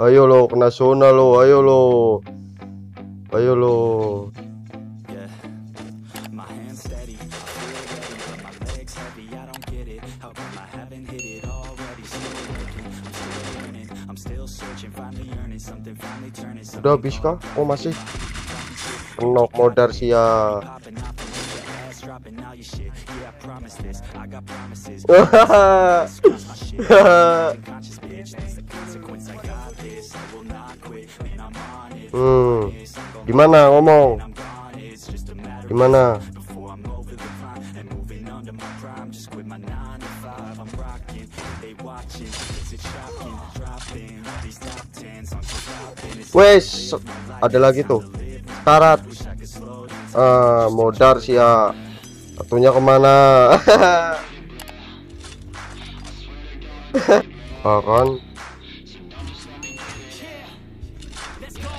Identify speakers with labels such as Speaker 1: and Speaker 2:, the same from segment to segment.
Speaker 1: Ayo lo, kena zona lo, ayo lo. Ayo lo. Udah habis kah? Oh masih. Penok modar sia. Hmm. Gimana ngomong? Gimana? Wes, ada lagi tuh. Syarat. Ah, modar sia. Satunya ke mana? ah
Speaker 2: Let's go.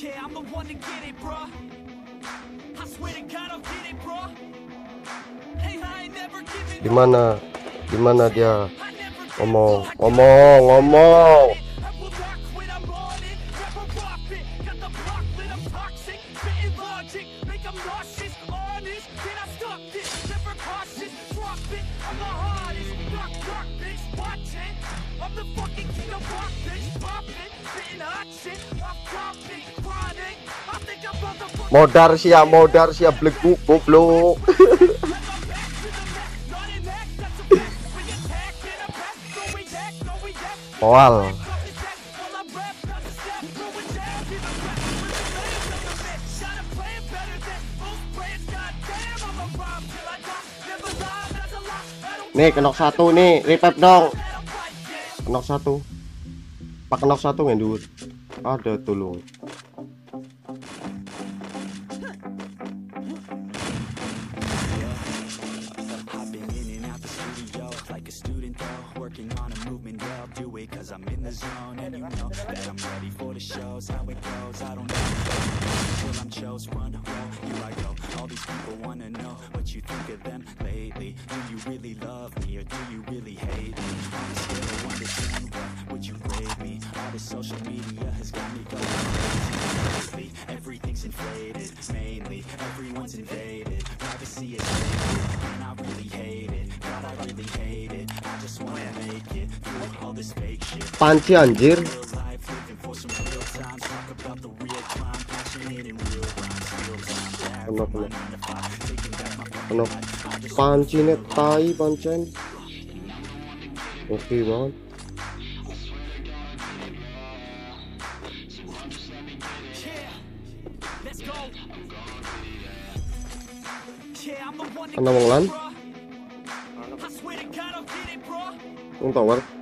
Speaker 2: Yeah, I'm the one to get it, bro. I swear to God, I'll get it, bro. Hey, I ain't never giving
Speaker 1: Di mana? Di mana dia? Ngomong, ngomong, ngomong. Modar sia, modar sia blegu goblok. Poal. Nih kenok satu nih, revive dong. Kenok satu. Pak kenok satu ngendut. Ada tolong.
Speaker 2: Zone, and you know that I'm ready for the shows. How it goes, I don't know. Till I'm chose, run, roll, here I go. All these people wanna know what you think of them lately. Do you really love me or do you really hate me? On a scale of one to ten, what would you grade me? All this social media has got me going crazy. Everything's inflated, mainly everyone's invaded. Privacy is faded, and I really hate Taking back my
Speaker 1: Kenok. Panci net tai pancen. Oke banget. Ano mong lan?
Speaker 2: I swear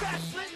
Speaker 3: Backslidden